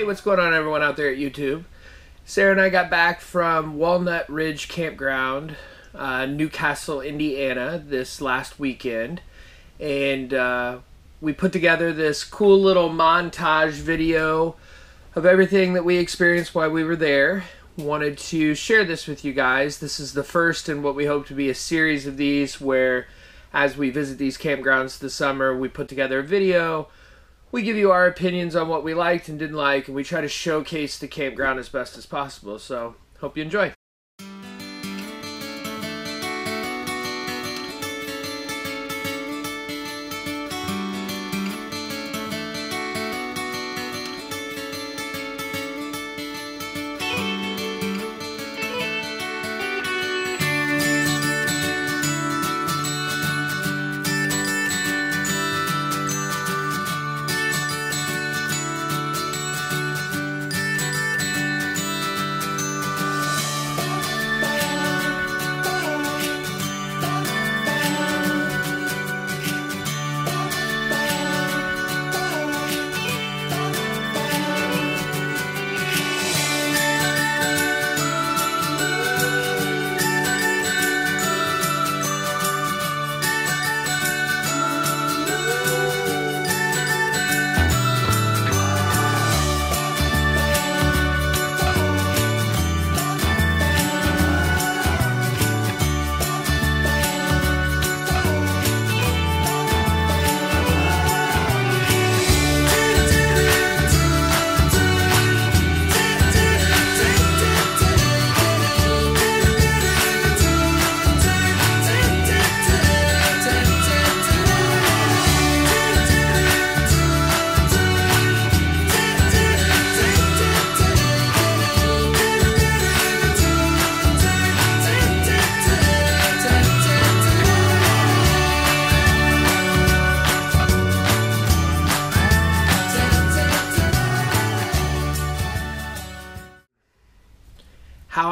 Hey, what's going on, everyone out there at YouTube? Sarah and I got back from Walnut Ridge Campground, uh, New Castle, Indiana, this last weekend, and uh, we put together this cool little montage video of everything that we experienced while we were there. Wanted to share this with you guys. This is the first in what we hope to be a series of these where, as we visit these campgrounds this summer, we put together a video we give you our opinions on what we liked and didn't like, and we try to showcase the campground as best as possible. So, hope you enjoy.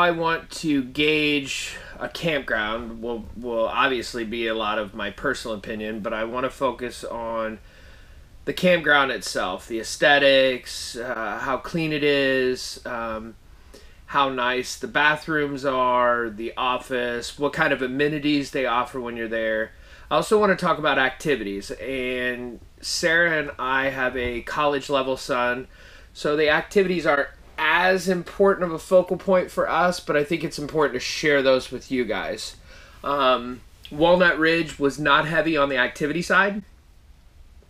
I want to gauge a campground will will obviously be a lot of my personal opinion, but I want to focus on the campground itself, the aesthetics, uh, how clean it is, um, how nice the bathrooms are, the office, what kind of amenities they offer when you're there. I also want to talk about activities, and Sarah and I have a college level son, so the activities are as important of a focal point for us, but I think it's important to share those with you guys. Um, Walnut Ridge was not heavy on the activity side,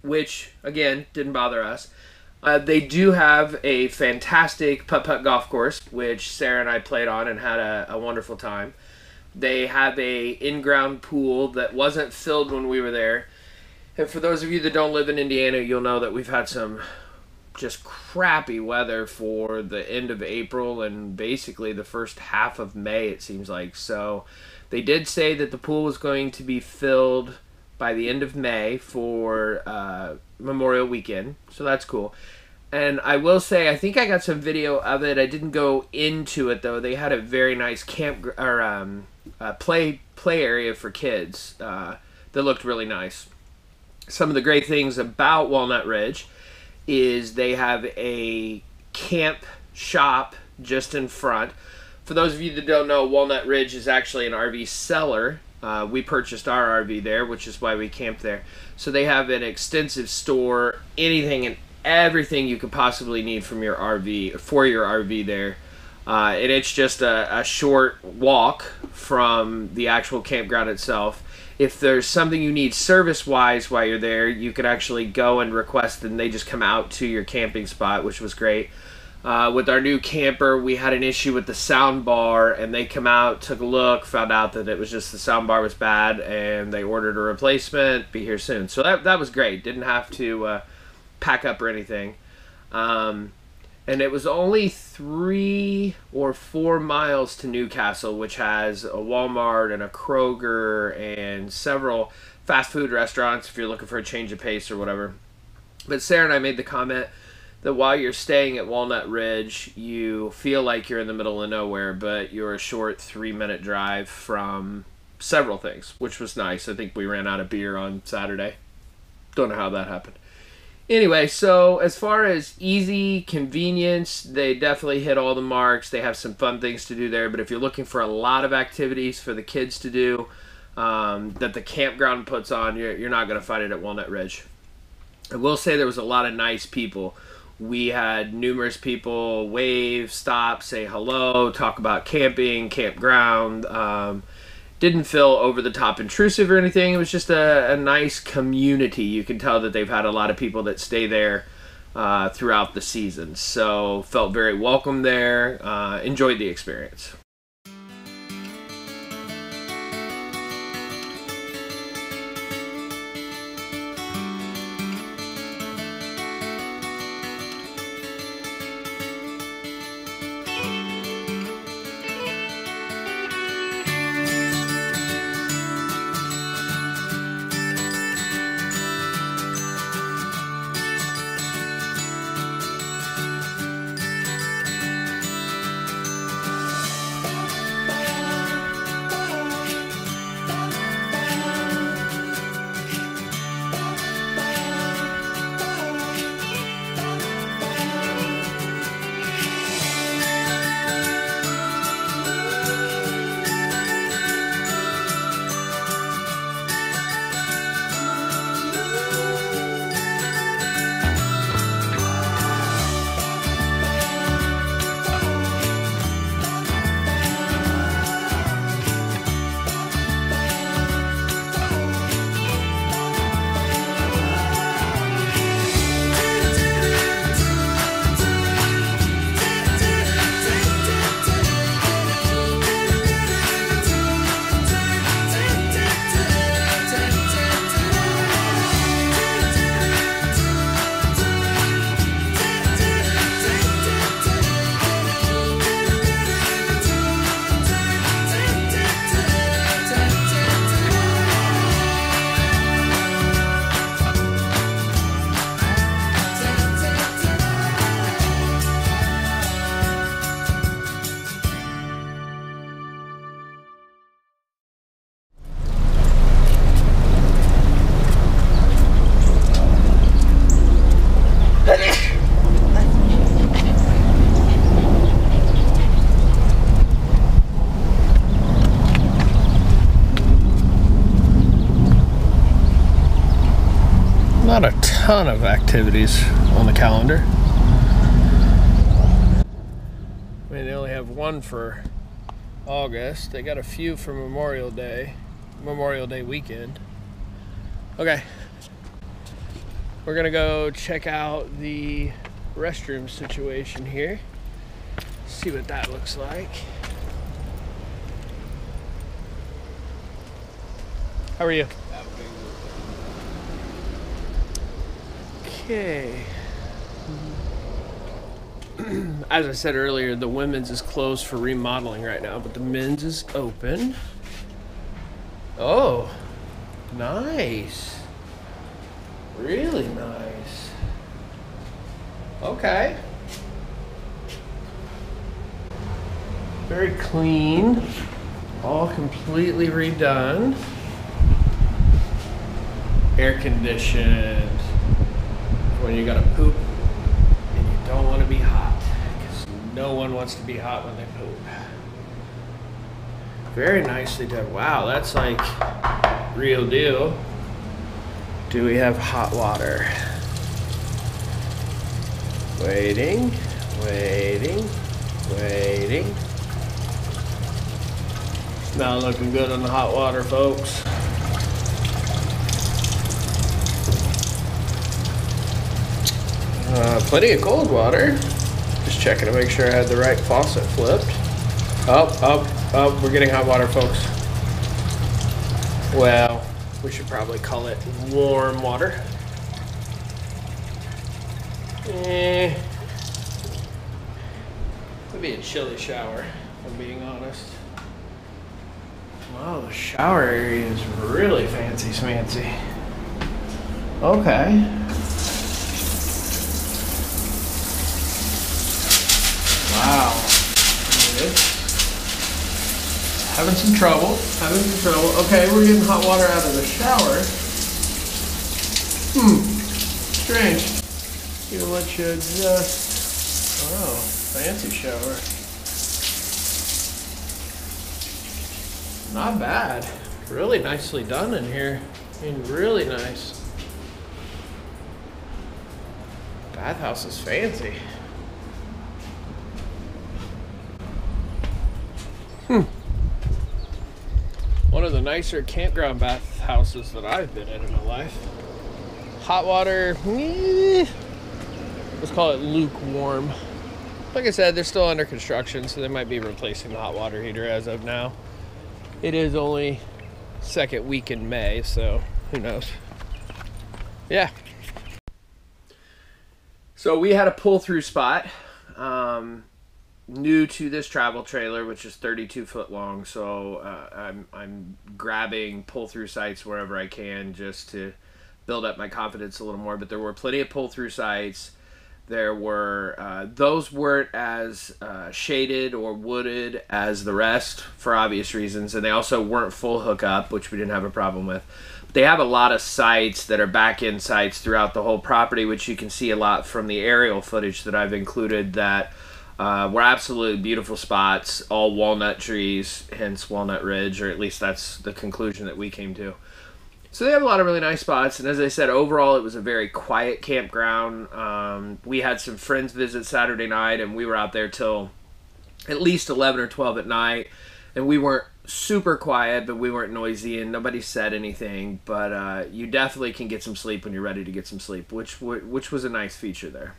which again didn't bother us. Uh, they do have a fantastic putt putt golf course, which Sarah and I played on and had a, a wonderful time. They have a in ground pool that wasn't filled when we were there. And for those of you that don't live in Indiana, you'll know that we've had some just crappy weather for the end of April and basically the first half of May, it seems like. So they did say that the pool was going to be filled by the end of May for uh, Memorial Weekend. So that's cool. And I will say, I think I got some video of it. I didn't go into it though. They had a very nice camp or um, uh, play play area for kids uh, that looked really nice. Some of the great things about Walnut Ridge is they have a camp shop just in front. For those of you that don't know, Walnut Ridge is actually an RV seller. Uh, we purchased our RV there, which is why we camped there. So they have an extensive store, anything and everything you could possibly need from your RV for your RV there. Uh, and it's just a, a short walk from the actual campground itself if there's something you need service wise while you're there, you could actually go and request, and they just come out to your camping spot, which was great. Uh, with our new camper, we had an issue with the sound bar, and they come out, took a look, found out that it was just the sound bar was bad, and they ordered a replacement. Be here soon. So that that was great. Didn't have to uh, pack up or anything. Um, and it was only three or four miles to New Castle, which has a Walmart and a Kroger and several fast food restaurants if you're looking for a change of pace or whatever. But Sarah and I made the comment that while you're staying at Walnut Ridge, you feel like you're in the middle of nowhere, but you're a short three minute drive from several things, which was nice. I think we ran out of beer on Saturday. Don't know how that happened. Anyway, so as far as easy convenience, they definitely hit all the marks. They have some fun things to do there, but if you're looking for a lot of activities for the kids to do um, that the campground puts on, you're, you're not going to find it at Walnut Ridge. I will say there was a lot of nice people. We had numerous people wave, stop, say hello, talk about camping, campground. Um, didn't feel over the top intrusive or anything. It was just a, a, nice community. You can tell that they've had a lot of people that stay there uh, throughout the season. So felt very welcome there. Uh, enjoyed the experience. Ton of activities on the calendar. I mean, they only have one for August. They got a few for Memorial Day, Memorial Day weekend. Okay. We're gonna go check out the restroom situation here. See what that looks like. How are you? Okay. As I said earlier, the women's is closed for remodeling right now, but the men's is open. Oh, nice. Really nice. Okay. Very clean. All completely redone. Air conditioned when you gotta poop and you don't want to be hot because no one wants to be hot when they poop. Very nicely done. Wow, that's like real deal. Do we have hot water? Waiting, waiting, waiting. Not looking good on the hot water, folks. Uh, plenty of cold water. Just checking to make sure I had the right faucet flipped. Up, up, up. We're getting hot water, folks. Well, we should probably call it warm water. Eh. Would be a chilly shower, if I'm being honest. Wow, the shower area is really fancy smancy. Okay. Wow. Having some trouble. Having some trouble. Okay, we're getting hot water out of the shower. Hmm. Strange. gonna let you adjust. Oh, fancy shower. Not bad. Really nicely done in here. I mean, really nice. Bathhouse is fancy. One of the nicer campground bathhouses that I've been in in my life. Hot water, let's call it lukewarm. Like I said, they're still under construction, so they might be replacing the hot water heater as of now. It is only second week in May, so who knows? Yeah. So we had a pull through spot. Um, new to this travel trailer, which is 32 foot long. So uh, I'm I'm grabbing pull through sites wherever I can just to build up my confidence a little more. But there were plenty of pull through sites. There were uh, those weren't as uh, shaded or wooded as the rest for obvious reasons, and they also weren't full hookup, which we didn't have a problem with. But they have a lot of sites that are back end sites throughout the whole property, which you can see a lot from the aerial footage that I've included. That uh, were absolutely beautiful spots, all walnut trees, hence Walnut Ridge, or at least that's the conclusion that we came to. So they have a lot of really nice spots, and as I said, overall it was a very quiet campground. Um, we had some friends visit Saturday night, and we were out there till at least eleven or twelve at night, and we weren't super quiet, but we weren't noisy, and nobody said anything. But uh, you definitely can get some sleep when you're ready to get some sleep, which which was a nice feature there.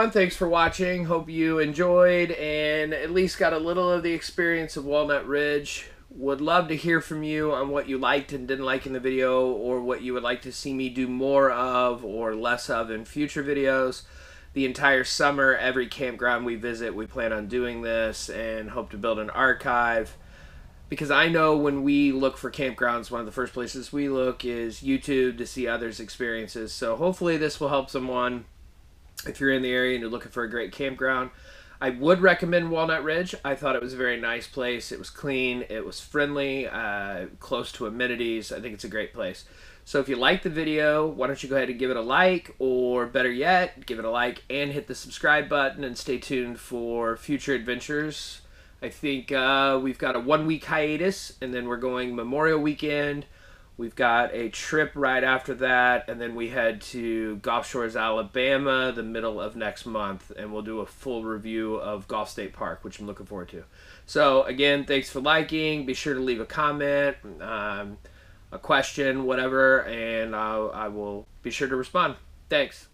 Everyone, thanks for watching. Hope you enjoyed and at least got a little of the experience of Walnut Ridge. Would love to hear from you on what you liked and didn't like in the video, or what you would like to see me do more of or less of in future videos. The entire summer, every campground we visit, we plan on doing this and hope to build an archive. Because I know when we look for campgrounds, one of the first places we look is YouTube to see others' experiences. So hopefully, this will help someone if you're in the area and you're looking for a great campground. I would recommend Walnut Ridge. I thought it was a very nice place. It was clean, it was friendly, uh, close to amenities. I think it's a great place. So if you like the video, why don't you go ahead and give it a like, or better yet, give it a like and hit the subscribe button and stay tuned for future adventures. I think uh, we've got a one week hiatus, and then we're going Memorial Weekend. We've got a trip right after that, and then we head to Gulf Shores, Alabama, the middle of next month, and we'll do a full review of Gulf State Park, which I'm looking forward to. So, again, thanks for liking. Be sure to leave a comment, um, a question, whatever, and I'll, I will be sure to respond. Thanks.